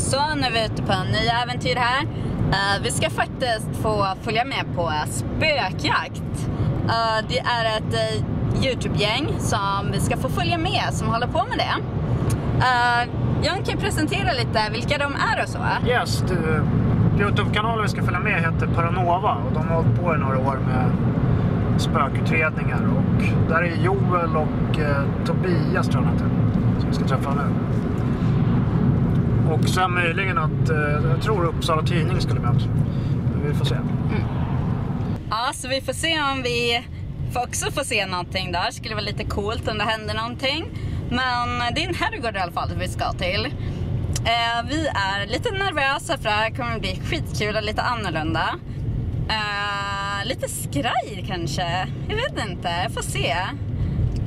Så nu är vi ute på en ny äventyr här. Uh, vi ska faktiskt få följa med på spökjakt. Uh, det är ett uh, Youtube-gäng som vi ska få följa med som håller på med det. Uh, Jan kan presentera lite vilka de är och så. Yes, Youtube-kanalen vi ska följa med heter Paranova och de har hållit på i några år med spökutredningar och där är Joel och Tobias tror jag heter, som vi ska träffa nu. Och sen möjligen att, eh, jag tror Uppsala Tidning skulle med. Men vi får se. Mm. Ja, så vi får se om vi får också får se någonting där. Skulle vara lite coolt om det händer någonting. Men det är en herrgård i alla fall vi ska till. Eh, vi är lite nervösa för det här kommer bli skitkul och lite annorlunda. Eh, lite skraj kanske. Jag vet inte, jag får se.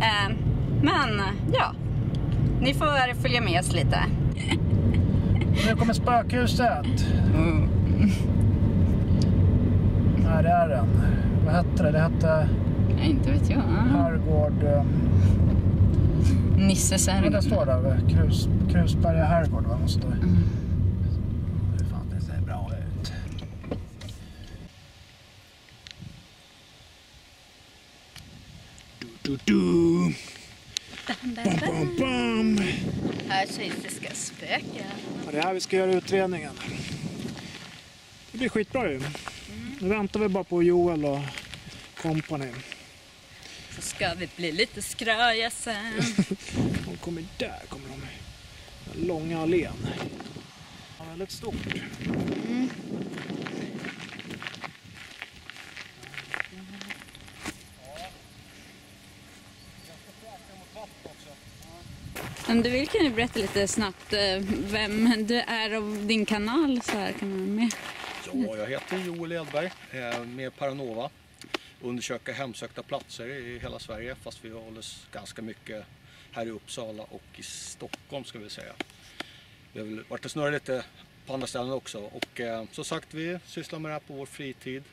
Eh, men ja, ni får följa med oss lite. Nu kommer spökhuset. Mm. Här är den. Vad hette det? Det hette Inte vet jag. Herrgård... eh, Nisses Vad det herrgård. står där? Krus, Krusberga herrgård va? Måste det. Mm. Fan, det ser bra ut. Du, du, du. Bam, bam, bam. Här sägs det ska spöka. Ja, det är här vi ska göra utredningen. Det blir skitbra ju. Nu väntar vi bara på Joel och company. Så ska vi bli lite skraja sen. De kommer där, kommer de. Den långa allén. Ja, väldigt stort. Om du vill kan du berätta lite snabbt eh, vem du är och din kanal så här kan man med. Ja, jag heter Joel Edberg eh, med Paranova. Undersöker hemsökta platser i hela Sverige fast vi håller oss ganska mycket här i Uppsala och i Stockholm ska vi säga. Vi har väl varit och snurrat lite på andra ställen också och eh, som sagt vi sysslar med det här på vår fritid.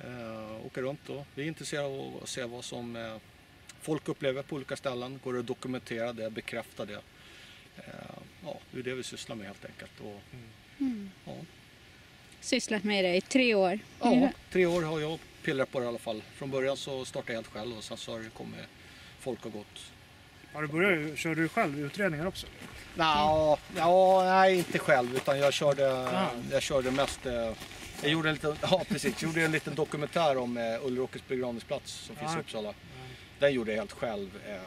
Eh, åker runt och vi är intresserade av att se vad som eh, folk upplever på olika ställen. Går det att dokumentera det, bekräfta det. Eh, ja, det är det vi sysslar med helt enkelt. Och, ja. Sysslat med det i tre år. Ja, tre år har jag pillrat på det i alla fall. Från början så startade jag helt själv och sen så har det kommit folk och gått. Har du börjat, kör du själv utredningar också? Nå, ja, nej inte själv utan jag körde, Ja. jag körde mest eh, jag gjorde en liten, ja precis, jag gjorde en liten dokumentär om eh, Ulleråkers begravningsplats som finns Ja. i Uppsala. Den gjorde jag helt själv. Eh,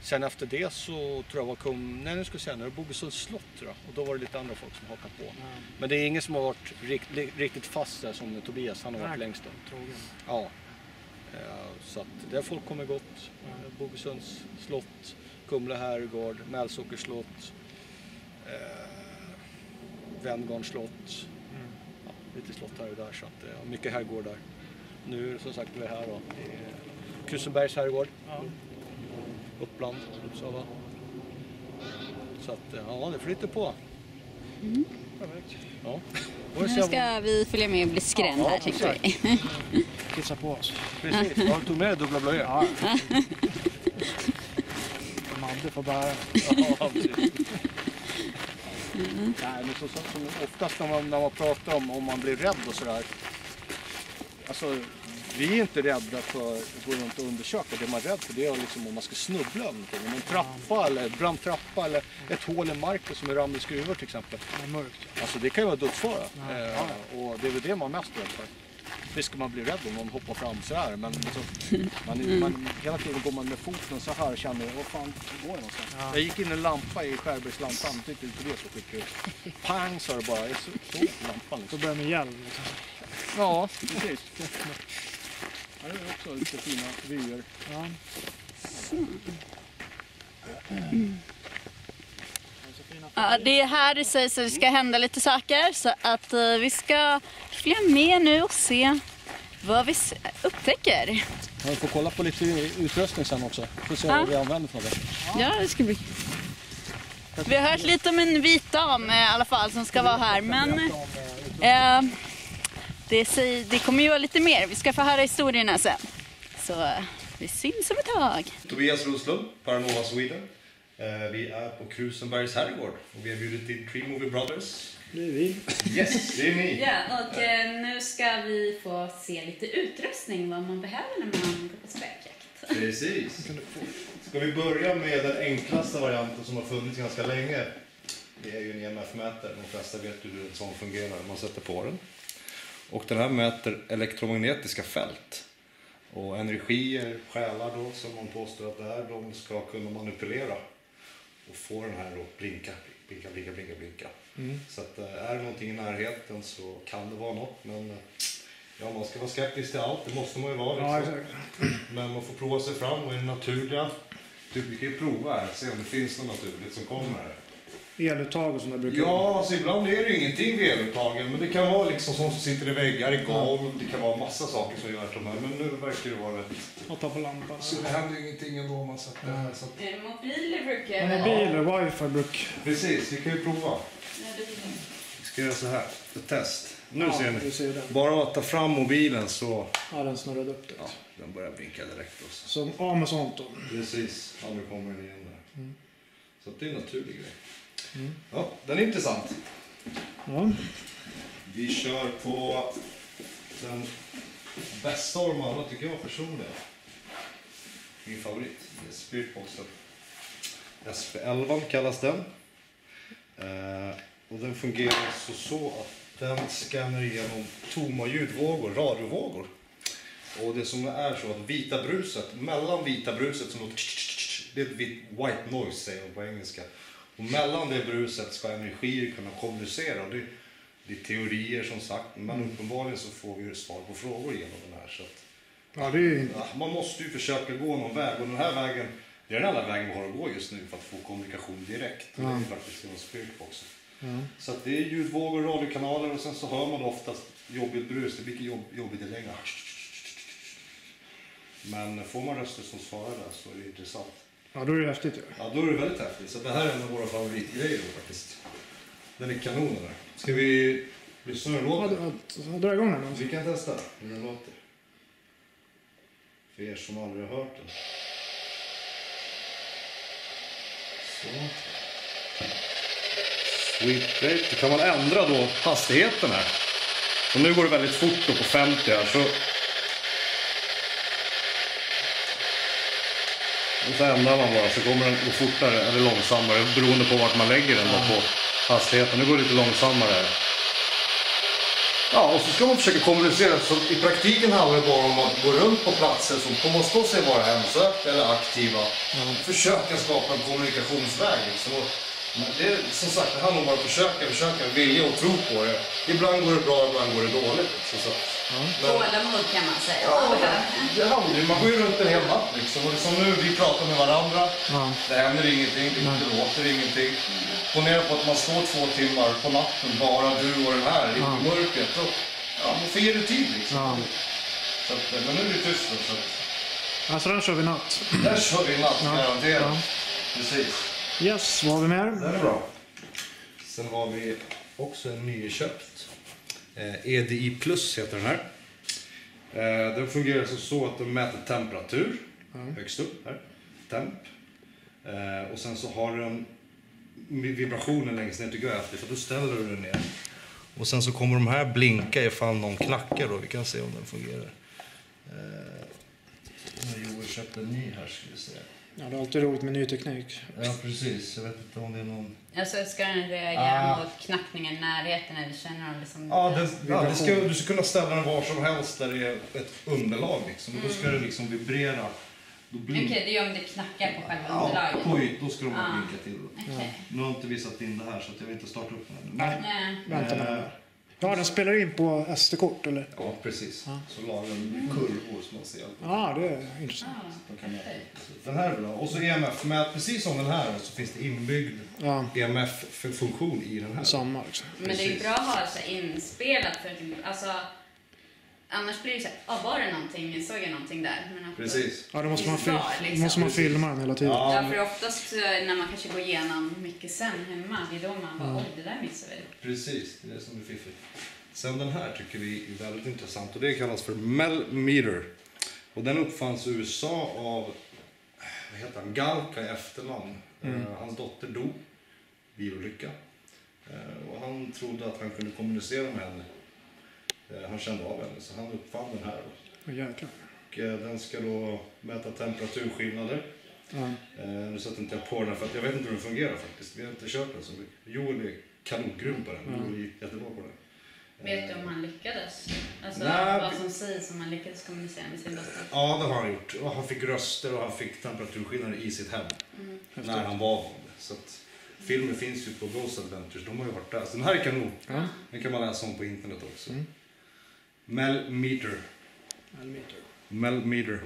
sen efter det så tror jag var kom, nej nu ska jag säga, när var Bogesunds slott tror jag. Och då var det lite andra folk som hakade på. Men det är ingen som har varit rikt, riktigt fast där som Tobias, han har varit längst där. Trogen. Ja. Eh, Så att där folk kommer gott. Eh, Bogesunds slott, Kumla herrgård, Mälsåkers slott, Venngarns slott. Mm. Ja, lite slott här och där så att, och mycket herrgårdar. Nu som sagt vi är här då. Krusenbergs herrgård, Ja. Uppland, Uppsala. Så att eh, ja, det flyter på. Perfekt. Ja. Nu ska vi följa med och bli skrämda Ja, här tänkte vi. Kissa på oss. Precis, ja, du tog med dig dubbla blöjor? Ja. Madde får bära. Ja, precis. Nej, men så, så, som oftast när man, när man pratar om om man blir rädd och sådär. Alltså, vi är inte rädda för att gå runt och undersöka. Det man är rädd för det är liksom om man ska snubbla över någonting. Om en trappa eller brant trappa eller ett hål i marken som är ramlar skruvar till exempel. Det mörkt. Alltså det kan ju vara dödsfara. Eh, och det är väl det man är mest rädd för. Visst ska man bli rädd om någon hoppar fram så här men alltså, man, man, hela tiden går man med foten så här och känner, vad fan går jag någonstans? Ja. Jag gick in en lampa i Skärbergslampan, tyckte inte det så skitkul. Pang sa det bara, jag så, såg lampan Då liksom. börjar med hjälm. Liksom. Ja, precis. Här är det också lite fina vyer. Ja. Ja, det är här det sägs att det ska hända lite saker så att eh, vi ska följa med nu och se vad vi upptäcker. Jag får kolla på lite utrustning sen också. Får se Ja. vad vi använder för något. Ja, det ska bli. Vi har hört lite om en vit dam eh, i alla fall som ska vara här men eh, det, säger, det kommer ju vara lite mer. Vi ska få höra historierna sen. Så vi syns om ett tag. Tobias Roslund, Paranova Sweden. Eh, Vi är på Krusenbergs herrgård och vi har bjudit in Tree Movie Brothers. Det är vi. Yes, det är ni. Ja, och eh, nu ska vi få se lite utrustning, vad man behöver när man går på spökjakt. Precis. Ska vi börja med den enklaste varianten som har funnits ganska länge. Det är ju en EMF-mätare. De flesta vet ju hur en sån fungerar när man sätter på den. Och den här mäter elektromagnetiska fält. Och energier, själar då, som man påstår att det är, de ska kunna manipulera och få den här att blinka, blinka, blinka, blinka, blinka. Så att, eh, är det någonting i närheten så kan det vara något, men eh, ja, man ska vara skeptisk till allt, det måste man ju vara. Ja, Liksom. exakt. Men man får prova sig fram och är naturliga. Typ, vi kan ju prova här, se om det finns något naturligt som kommer här. Eluttag och där brukar Ja, alltså ibland är det ju ingenting vid eluttagen, men det kan vara liksom sånt som sitter i väggar, i golv, det kan vara massa saker som gör att de här, men nu verkar det vara rätt. att ta på lampan. Så det händer ju ingenting ändå om man sätter det här. Så att... Mobiler brukar Ja, väl... mobiler, wifi bruk. Precis, vi kan ju prova. Ja, Vi ska göra så här, ett test. Nu Ja, ser ni. ser den. Bara att ta fram mobilen så, Ja, den snurrade upp det. ja, den börjar blinka direkt. Också. Så av med sånt då. Precis, ja, nu kommer den igen där. Mm. Så att det är en naturlig grej. Ja, den är intressant. Ja. Vi kör på den bästa av dem alla tycker jag personligen. Min favorit. Det är Spiritboxen. SP11 kallas den. Eh, och den fungerar så, så att den scannar igenom tomma ljudvågor, radiovågor. Och det som är så att vita bruset, mellan vita bruset som låter det är ett white noise säger de på engelska. Och mellan det bruset ska energier kunna kommunicera. Det, det är teorier som sagt, men uppenbarligen så får vi ju svar på frågor genom den här. Så att, Ja, är ja, man måste ju försöka gå någon väg och den här vägen, det är den enda vägen vi har att gå just nu för att få kommunikation direkt. Och Det är ju faktiskt genom Spiritboxen. Ja. Så att det är ljudvågor, radiokanaler och sen så hör man oftast jobbigt brus. Det blir jobb, jobbigt i längden. Men får man röster som svarar där så är det intressant. Ja, då är det häftigt ju. Ja, då är det väldigt häftigt. Så det här är en av våra favoritgrejer faktiskt. Den är kanon den här. Ska vi lyssna hur den låter? ja, dra igång den då. Vi kan testa hur den låter. För er som aldrig har hört den. Så. Sweet rate. Då kan man ändra då hastigheten här. Och nu går det väldigt fort då på 50 här så... Och så ändrar man bara så kommer den gå fortare eller långsammare beroende på vart man lägger den då på hastigheten. Nu går det lite långsammare här. Ja, och så ska man försöka kommunicera. Så I praktiken handlar det bara om att gå runt på platser som påstår sig vara hemsökta eller aktiva. Försöka skapa en kommunikationsväg. Liksom. Det, är- som sagt, det handlar om bara att försöka, försöka, vilja och tro på det. Ibland går det bra, ibland går det dåligt. Liksom. Så, men, Tålamod kan man säga. ja, man går ju runt en hel natt liksom. Och som nu, vi pratar med varandra. Ja. Det händer ingenting, det, det låter ingenting. Ponera på att man står två timmar på natten, bara du och den här, i Ja. mörkret. Och, ja, man får ge det tid liksom. Ja. Så att, men nu är det tyst då, så att, Alltså den kör vi natt. där kör vi natt, Ja. garanterat. Ja. Precis. Yes, vad har vi mer? Den är bra. Sen har vi också en nyköpt. Eh, EDI Plus heter den här. Eh, den fungerar så, så att den mäter temperatur högst upp här. Temp. Eh, och sen så har den vibrationen längst ner till höger för då ställer du den ner. Och sen så kommer de här blinka ifall någon knackar då. Vi kan se om den fungerar. Joel köpte en ny här ska vi se. Ja, det är alltid roligt med ny teknik. Ja precis, jag vet inte om det är någon... Alltså ska den reagera Ah. mot knackningen i närheten eller känner de liksom Ja, det, ja det ska, du ska kunna ställa den var som helst där det är ett underlag. Liksom. Och då ska det liksom vibrera. Då Okej, blink... det är om det knackar på själva ja, underlaget. på yt, då ska de Ah. blinka till. Okej. Nu har inte vi satt in det här så att jag vill inte starta upp den. ännu. Nej. Nej. Vänta med den där. Ja, den spelar in på SD-kort eller? Ja, precis. Så lagar den kurvor som man ser. Ja, det är intressant. Ah. Den här är bra. Och så EMF-mät, precis som den här så finns det inbyggd Ja, EMF-funktion i den här. samma liksom. Men det är bra att ha så här inspelat för att, alltså Annars blir det så här, ah, var det någonting, såg jag någonting där? Men att Precis. Ja, då måste man, fil- liksom. måste man filma den hela tiden. Ja. Ja, för oftast så när man kanske går igenom mycket sen hemma, det är då man bara, oj, det där missade vi. Precis, det är det som är fiffigt. Sen den här tycker vi är väldigt intressant och det kallas för Melmeter. Och den uppfanns i USA av vad heter han? Galka i efternamn. Mm. Eh, hans dotter dog, bilolycka. Eh, och han trodde att han kunde kommunicera med henne. Eh, han kände av henne, så han uppfann den här. Då. Och, eh, den ska då mäta temperaturskillnader. Eh, nu sätter inte jag på den här för att jag vet inte hur den fungerar faktiskt. Vi har inte kört den så mycket. Joel är kanongrym på den. Joel är jättebra på den. Vet du om han lyckades? Alltså Nej, vad som sägs om han lyckades kommunicera med sin dotter? Ja, det har han gjort. Och han fick röster och han fick temperaturskillnader i sitt hem. Häftigt. När han var det. Så att, filmen finns ju på Ghost Adventures. De har ju varit där. Så den här är kanon. Ja. Den kan man läsa om på internet också. Mm. Mel Meter. Millimeter. Mel Meter.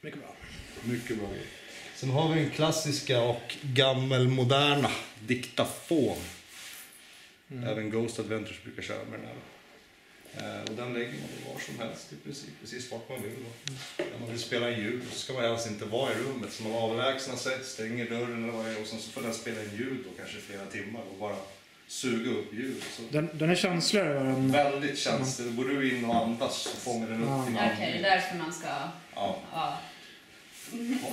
Mycket bra. Mycket bra grejer. Sen har vi den klassiska och gammelmoderna diktafon. Även Ghost Adventures brukar köra med den här. Eh, och den lägger man var som helst i princip, precis vart man vill. Då. När man vill spela in ljud så ska man helst inte vara i rummet. Så man avlägsnar sig, stänger dörren eller vad det är och sen så får den spela in ljud då, kanske flera timmar och bara suga upp ljud. Så Den, den är känsligare än... Väldigt känslig. Går du in och andas så fångar den upp Ja. din Okej, andning. det är därför man ska Ja. ja.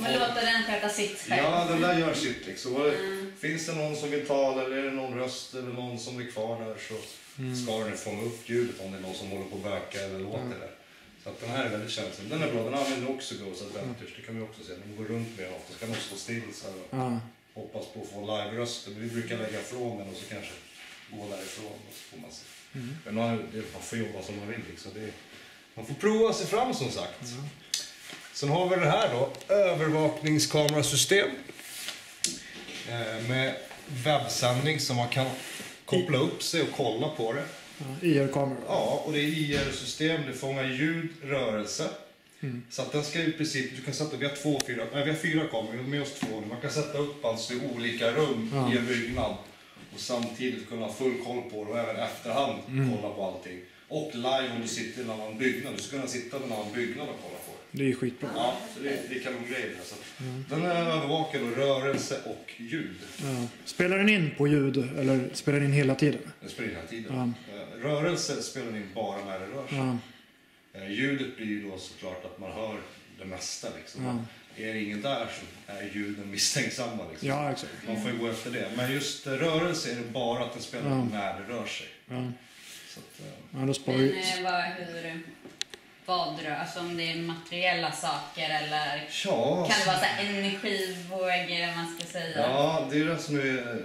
Men låta den sköta sitt själv. Ja, den där gör sitt liksom. Mm. Finns det någon som vill tala eller är det någon röst eller någon som är kvar där så ska den fånga upp ljudet om det är någon som håller på att böka eller låter där. Så att den här är väldigt känslig. Den är bra, den använder också Ghost Adventures, det kan vi också se. De går runt med den ofta, så kan de stå still så här Ja. Hoppas på att få live-röster. Men vi brukar lägga ifrån den och så kanske gå därifrån och så får man se. Men man, man får jobba som man vill liksom. Det, man får prova sig fram som sagt. Sen har vi det här då, övervakningskamerasystem. Eh, med webbsändning så man kan koppla upp sig och kolla på det. IR-kameror. Ja, och det är IR-system, det fångar ljud, rörelse. Mm. Så att den ska i princip, du kan sätta, vi har två, fyra, nej, vi har fyra kameror, med oss två nu. Man kan sätta upp alltså i olika rum Ja. i en byggnad. Och samtidigt kunna ha full koll på det och även efterhand Mm. kolla på allting. Och live om du sitter i en annan byggnad, du ska kunna sitta i en annan byggnad och kolla på det. Det är ju skitbra. Ja, så det, det är kanongrejer. det här. Så att Mm. Den är övervakad och rörelse och ljud. Ja. Spelar den in på ljud eller spelar den in hela tiden? Den spelar in hela tiden. Eh, Rörelse spelar in bara när det rör sig. Ja. Eh, Ljudet blir ju då såklart att man hör det mesta. Liksom. Ja. Är det ingen där så är ljuden misstänksamma. Liksom. ja, exakt. Man får ju gå efter det. Men just eh, rörelse är det bara att den spelar Ja. när det rör sig. Ja. Så att, eh, Ja, då sparar Men eh, vad, hur, vad rör, alltså om det är materiella saker eller ja, kan det vara så här eller vad man ska säga? Ja, det är det som är...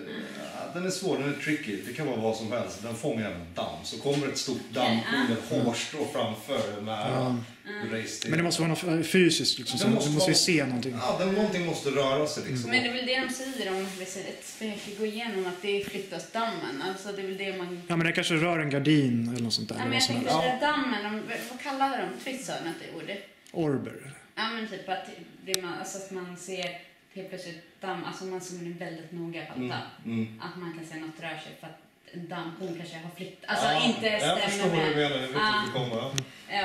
Den är svår, den är tricky. Det kan vara vad som helst. Den fångar även damm. Så kommer ett stort dammkorn, ett hårstrå framför nära Ja. race Men det måste vara något fysiskt liksom. Det måste du måste ju vara- se någonting. Ja, den, någonting måste röra sig liksom. Men det är väl det de säger om ett spöke går igenom att det flyttas dammen. Alltså det är väl det man... Ja, men det kanske rör en gardin eller något sånt där. Ja, men jag som tänkte det där dammen, de, vad kallar de? Twist sa att det ordet. Orber. Ja men typ att, det man, alltså att man ser helt plötsligt damm, alltså man zoomar in väldigt noga på Mm, mm. Att man kan se något rör sig för att dammkorn kanske har flyttat, alltså Ja, inte Jag förstår stämmer vad du menar, jag vet Ja. att du kommer.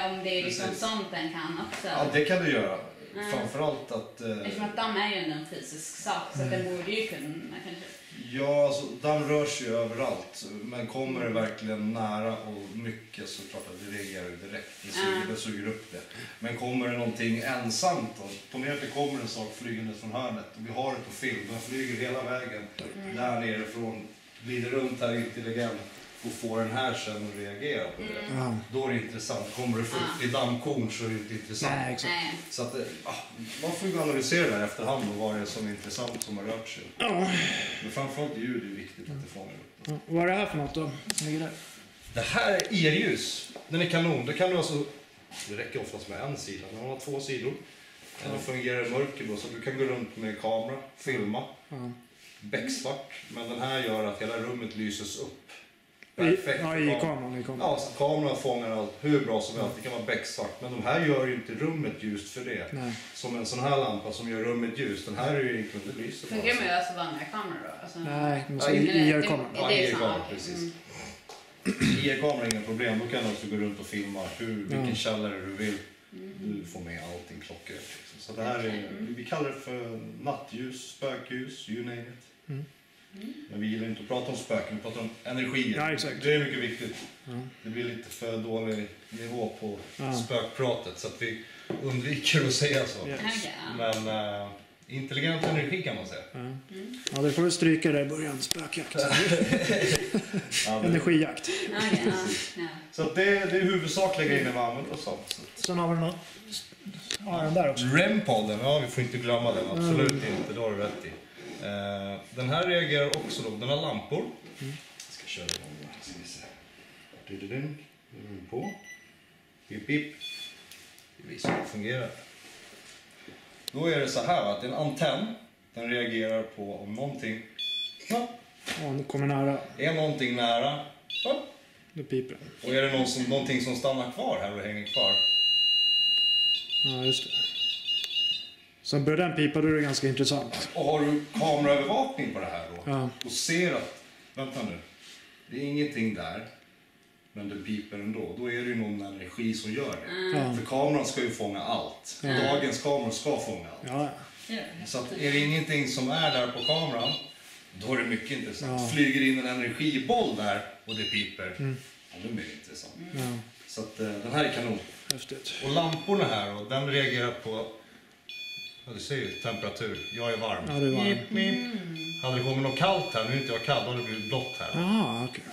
Om det är liksom Precis. sånt den kan också. Ja, det kan du göra. Mm. Framförallt att... Eh, Eftersom att damm är ju en fysisk sak så att den borde ju kunna kanske... ja, alltså, damm rör sig ju överallt. Men kommer det verkligen nära och mycket så klart att det reagerar ju direkt. Det suger, det suger upp det. Men kommer det någonting ensamt då? Ponera att det kommer en sak flygande från hörnet vi har det på film. Den flyger hela vägen där nerifrån, glider runt här intelligent och får den här sen att reagera på det. Ja. Då är det intressant. Kommer det fullt i dammkorn så är det inte intressant. Nej, exakt. Så att, eh, ah, man får ju analysera det här efterhand och vad det är som är intressant som har rört sig. Ja. Men framförallt ljud är viktigt att det fångar upp. Ja. Vad är det här för något då? Det här är elljus. Den är kanon. Det, kan du alltså, det räcker oftast med en sida, men man har två sidor. Den fungerar i mörker då, så du kan gå runt med kamera, filma. Ja. Becksvart. Men den här gör att hela rummet lyses upp. I, ja, i kameran. I kameran. Ja, så kameran fångar allt hur bra som helst. Det kan vara becksvart. Men de här gör ju inte rummet ljust för det. Nej. Som en sån här lampa som gör rummet ljust. Den här är ju egentligen, det lyser bara. Funkar med alltså vanliga kameror då? Alltså, Nej, det måste Ja, vara i- IR-kameran. det- Ja, så, okej. precis. Mm. IR-kamera är inga problem. Då kan du också gå runt och filma hur, vilken Ja. källare du vill. Du får med allting klockrent. Liksom. Så det här är, vi kallar det för nattljus, spökljus, you name it. Mm. Men vi gillar inte att prata om spöken, vi pratar om energier. Ja, exakt. Det är mycket viktigt. Ja. Det blir lite för dålig nivå på Ja. spökpratet så att vi undviker att säga så. Ja. Ja. Men eh, Intelligent energi kan man säga. Ja, det får vi stryka där i början. Spökjakt. Energijakt. Ja, ja. Så att det, det är huvudsakliga grejerna vi använder oss av. Sen har vi någon... Ja, den där också. REM-podden, ja vi får inte glömma den. Absolut inte, det har du rätt i. Eh, den här reagerar också då, den har lampor. Jag ska köra igång den här, ska vi se. Du-du-dun. Nu är på. Pip, pip. Vi visar hur det fungerar. Då är det så här att en antenn, den reagerar på om någonting ja, Ja, nu kommer nära. är någonting nära ja, Nu piper och är det någon som, någonting som stannar kvar här och hänger kvar. Ja, just det. Sen börjar den pipa, då är det ganska intressant. Och har du kameraövervakning på det här då Ja. och ser att, vänta nu, det är ingenting där, men det piper ändå. Då är det ju någon energi som gör det. Ja. För kameran ska ju fånga allt. Dagens kameror ska fånga allt. Ja, Så att är det ingenting som är där på kameran, då är det mycket intressant. Ja. Flyger in en energiboll där och det piper, ännu mer intressant. ja. Så att eh, den här är kanon. Häftigt. Och lamporna här, och den reagerar på Ja, du ser ju temperatur. Jag är varm. Ja, det är varm. Mip, mip. Hade det kommit något kallt här, nu är inte jag kall, då hade det blivit blått här. Jaha, okej.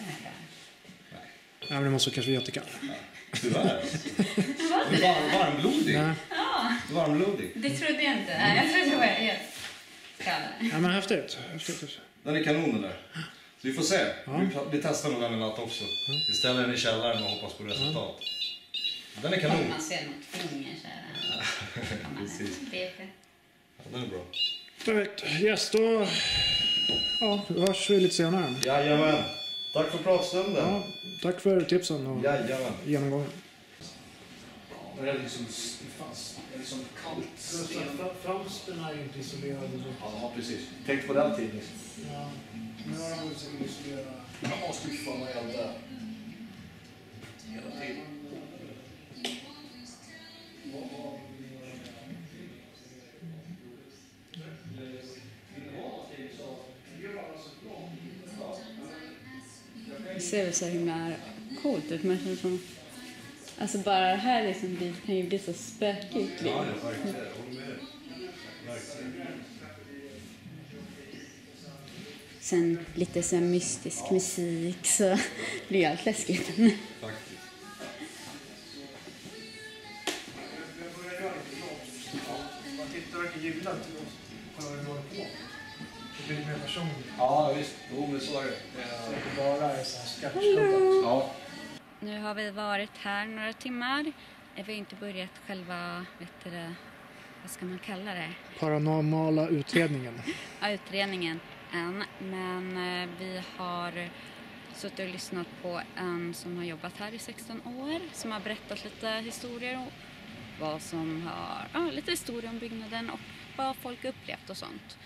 Nej, men det måste kanske vara jättekall. Tyvärr. alltså. Du är var, varmblodig. Nej. Du är varmblodig. Det trodde jag inte. Nej, Jag trodde det var helt kallare. Ja, men häftigt. häftigt. Den är kanon den där. Så vi får se. Vi, vi testar nog den i natt också. Vi ställer den i källaren och hoppas på resultat. Den är Om kanon. man ser något finger så är det... kan man Precis. Ja, den är bra. Perfekt. Yes, då... Ja, då hörs vi lite senare. Jajamän. Tack för pratstunden. Ja, tack för tipsen och Jajamän. genomgången. Det är liksom, det är liksom kallt Fönstren är ju inte isolerade. Ja, precis. Tänk på den tiden. Ja, nu har de säkert isolerat. Jag måste ju fan elda. Hela tiden. Det ser så himla coolt ut men det känns som... Alltså bara det här liksom blir, kan ju bli så spökigt. Liksom. Ja, verkligen. Sen lite så mystisk musik så blir allt läskigt. Faktiskt. Har vi varit här några timmar. Vi har inte börjat själva, vet du vad ska man kalla det? Paranormala utredningen. Ja, utredningen än. Men eh, vi har suttit och lyssnat på en som har jobbat här i 16 år som har berättat lite historier och vad som har, ja, lite historia om byggnaden och vad folk upplevt och sånt.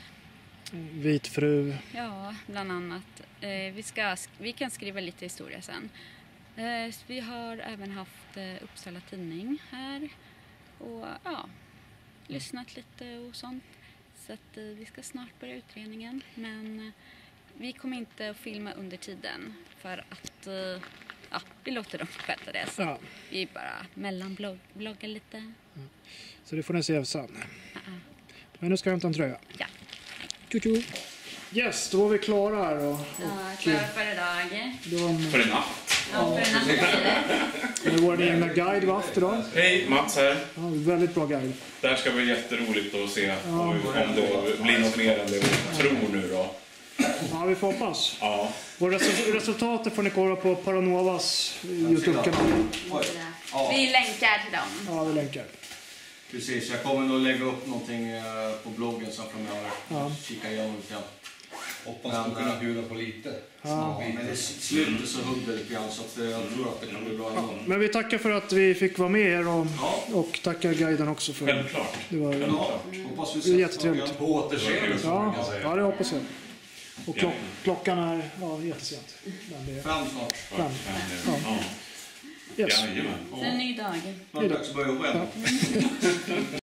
Vit fru. Ja, bland annat. Eh, vi, ska, vi kan skriva lite historia sen. Eh, så vi har även haft eh, Uppsala Tidning här och ja, lyssnat lite och sånt. Så att eh, vi ska snart börja utredningen men vi kommer inte att filma under tiden för att ja, vi låter dem sköta det. Så Ja, vi bara mellanbloggar lite. så det får ni se sen. Ja. Men nu ska jag hämta en tröja. Ja, tjo. Yes, då var vi klara här. Och, ja klara för idag. då För en natt. Ja, här med vår egna guide haft idag. Hej, Mats här. Ja, väldigt bra guide. Det här ska bli jätteroligt att se om det blir något mer än det vi tror nu då. Ja, vi får hoppas. Ja, Och resu- resultatet får ni kolla på Paranovas Youtube-kanal. Vi länkar till dem. Ja, vi länkar. Precis, jag kommer nog lägga upp någonting eh, på bloggen sen framöver. Ja. Kika igenom lite grann. Hoppas på kunna bjuda på lite. Ja. Men det slutar så hugger lite grann så att eh, jag tror att det kan bli bra ändå. Men vi tackar för att vi fick vara med er och, Ja. och tackar guiden också för självklart. det. Var, Ja, hoppas vi Det är jättetrevligt. ses på återseende man ja, ja, det hoppas jag. Och klock, klockan är ja, jättesent. Men det är Fram snart. fram. Ja. Yes. Jajamän. Så en ny dag. Snart dags att börja jobba igen.